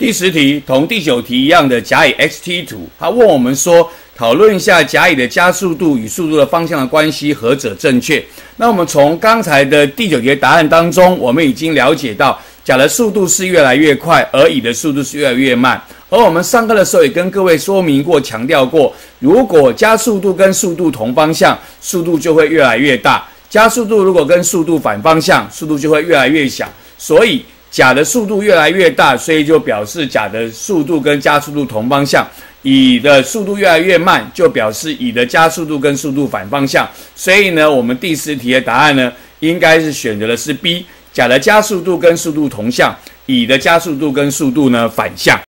第十题同第九题一样的甲乙 x t 图，他问我们说，讨论一下甲乙的加速度与速度的方向的关系，何者正确？那我们从刚才的第九题答案当中，我们已经了解到，甲的速度是越来越快，而乙的速度是越来越慢。而我们上课的时候也跟各位说明过、强调过，如果加速度跟速度同方向，速度就会越来越大；加速度如果跟速度反方向，速度就会越来越小。所以。甲的速度越来越大，所以就表示甲的速度跟加速度同方向；乙的速度越来越慢，就表示乙的加速度跟速度反方向。所以呢，我们第四题的答案呢，应该是选择的是 B，甲的加速度跟速度同向，乙的加速度跟速度呢反向。